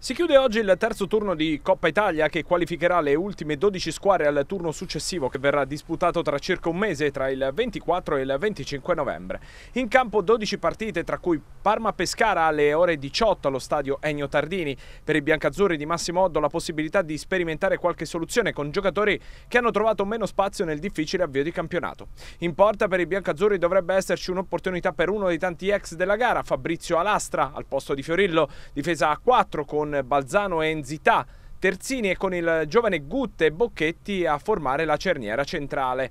Si chiude oggi il terzo turno di Coppa Italia che qualificherà le ultime 12 squadre al turno successivo che verrà disputato tra circa un mese tra il 24 e il 25 novembre. In campo 12 partite tra cui Parma-Pescara alle ore 18 allo stadio Ennio Tardini. Per i biancazzurri di Massimo Oddo la possibilità di sperimentare qualche soluzione con giocatori che hanno trovato meno spazio nel difficile avvio di campionato. In porta per i biancazzurri dovrebbe esserci un'opportunità per uno dei tanti ex della gara, Fabrizio Alastra al posto di Fiorillo, difesa a 4 con con Balzano e Enzità, terzini e con il giovane Gutte e Bocchetti a formare la cerniera centrale.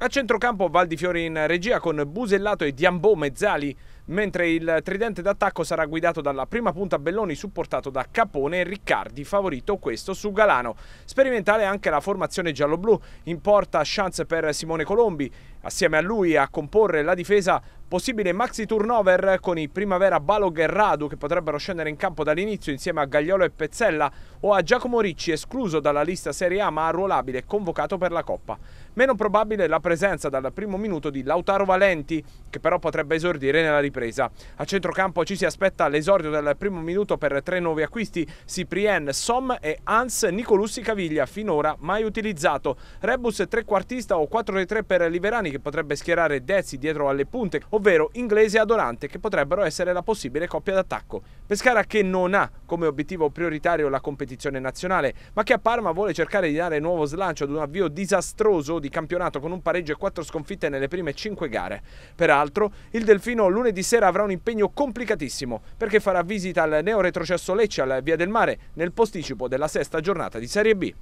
A centrocampo Val di Fiori in regia con Busellato e Diambò Mezzali, mentre il tridente d'attacco sarà guidato dalla prima punta Belloni supportato da Capone e Riccardi, favorito questo su Galano. Sperimentale anche la formazione giallo-blu, in porta chance per Simone Colombi, assieme a lui a comporre la difesa Possibile maxi turnover con i Primavera Balog e Radu che potrebbero scendere in campo dall'inizio insieme a Gagliolo e Pezzella o a Giacomo Ricci escluso dalla lista Serie A ma arruolabile convocato per la Coppa. Meno probabile la presenza dal primo minuto di Lautaro Valenti che però potrebbe esordire nella ripresa. A centrocampo ci si aspetta l'esordio del primo minuto per tre nuovi acquisti Cyprien, Som e Hans Nicolussi Caviglia finora mai utilizzato. Rebus trequartista o 4-3 per Liverani che potrebbe schierare Dezzi dietro alle punte ovvero Inglese e Adorante, che potrebbero essere la possibile coppia d'attacco. Pescara che non ha come obiettivo prioritario la competizione nazionale, ma che a Parma vuole cercare di dare nuovo slancio ad un avvio disastroso di campionato con un pareggio e quattro sconfitte nelle prime cinque gare. Peraltro, il Delfino lunedì sera avrà un impegno complicatissimo, perché farà visita al neo retrocesso Lecce al Via del Mare nel posticipo della sesta giornata di Serie B.